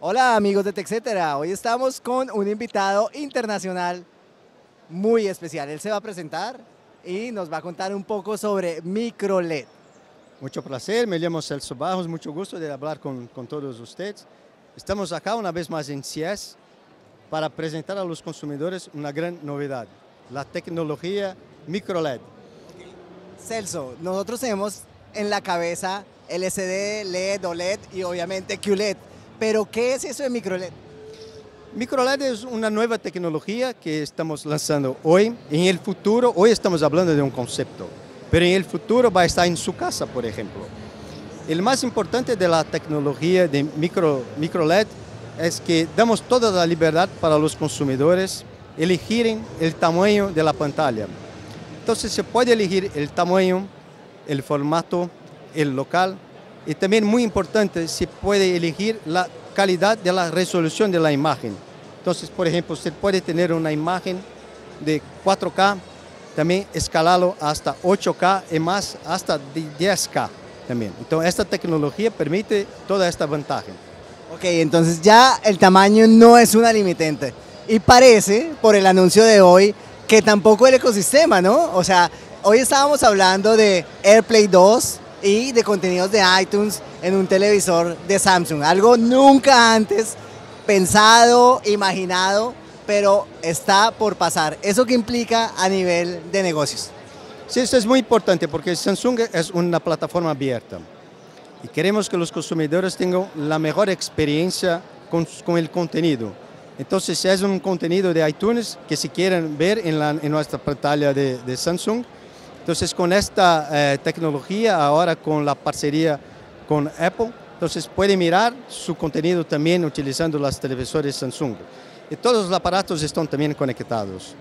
Hola amigos de TechCetera, hoy estamos con un invitado internacional muy especial. Él se va a presentar y nos va a contar un poco sobre MicroLED. Mucho placer, me llamo Celso Barros, mucho gusto de hablar con, con todos ustedes. Estamos acá una vez más en CIES para presentar a los consumidores una gran novedad, la tecnología MicroLED. Celso, nosotros tenemos en la cabeza LCD, LED, OLED y obviamente QLED. Pero ¿qué es eso de microLED? MicroLED es una nueva tecnología que estamos lanzando hoy. En el futuro, hoy estamos hablando de un concepto, pero en el futuro va a estar en su casa, por ejemplo. El más importante de la tecnología de micro, microLED es que damos toda la libertad para los consumidores elegir el tamaño de la pantalla. Entonces se puede elegir el tamaño, el formato, el local y también muy importante, se puede elegir la calidad de la resolución de la imagen. Entonces, por ejemplo, se puede tener una imagen de 4K, también escalarlo hasta 8K y más hasta 10K también. Entonces, esta tecnología permite toda esta ventaja. Ok, entonces ya el tamaño no es una limitante. Y parece, por el anuncio de hoy, que tampoco el ecosistema, ¿no? O sea, hoy estábamos hablando de AirPlay 2, y de contenidos de iTunes en un televisor de Samsung. Algo nunca antes pensado, imaginado, pero está por pasar. ¿Eso qué implica a nivel de negocios? Sí, eso es muy importante porque Samsung es una plataforma abierta y queremos que los consumidores tengan la mejor experiencia con, con el contenido. Entonces, si es un contenido de iTunes que si quieren ver en, la, en nuestra pantalla de, de Samsung, entonces con esta eh, tecnología, ahora con la parcería con Apple, entonces puede mirar su contenido también utilizando los televisores Samsung. Y todos los aparatos están también conectados.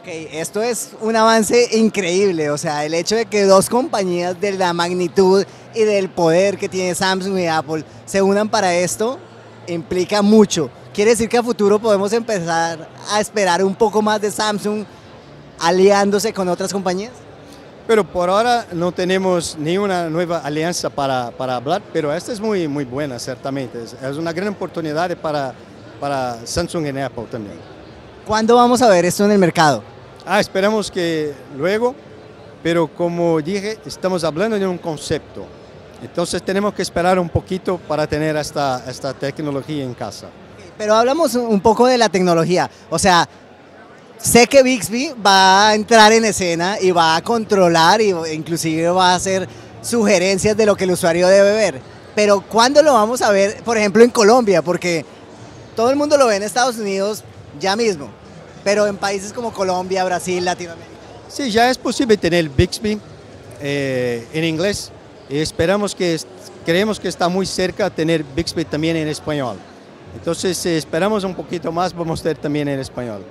Ok, esto es un avance increíble, o sea, el hecho de que dos compañías de la magnitud y del poder que tiene Samsung y Apple se unan para esto implica mucho. Quiere decir que a futuro podemos empezar a esperar un poco más de Samsung aliándose con otras compañías. Pero por ahora no tenemos ni una nueva alianza para, para hablar, pero esta es muy, muy buena, ciertamente. Es, es una gran oportunidad para, para Samsung y Apple también. ¿Cuándo vamos a ver esto en el mercado? Ah, esperamos que luego, pero como dije, estamos hablando de un concepto. Entonces tenemos que esperar un poquito para tener esta, esta tecnología en casa. Pero hablamos un poco de la tecnología. O sea, Sé que Bixby va a entrar en escena y va a controlar e inclusive va a hacer sugerencias de lo que el usuario debe ver. Pero ¿cuándo lo vamos a ver, por ejemplo, en Colombia? Porque todo el mundo lo ve en Estados Unidos ya mismo, pero en países como Colombia, Brasil, Latinoamérica. Sí, ya es posible tener Bixby eh, en inglés y esperamos que, creemos que está muy cerca tener Bixby también en español. Entonces, si esperamos un poquito más, vamos a tener también en español.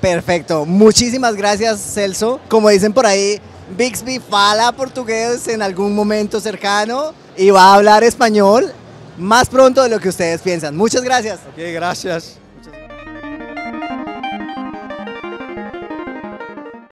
Perfecto, muchísimas gracias Celso. Como dicen por ahí, Bixby fala portugués en algún momento cercano y va a hablar español más pronto de lo que ustedes piensan. Muchas gracias. Ok, gracias.